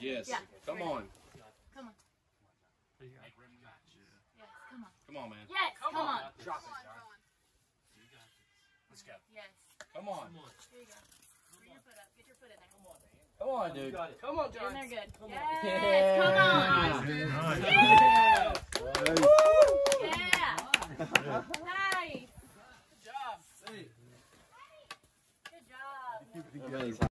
Yes. Yes. Yeah. Come on. Come on. Yes. Come on. Come on, man. Yes. Come, come on. on. Drop it, John. You got this. Let's go. Yes. Come on. Here you go. Bring your foot up. Get your foot in there. Come on. man. Come on, dude. Come on, Get in there good. Come on. yes. Yeah. Come on. Yeah. Yeah. Nice. Good job. Good job. Good job.